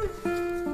Hum.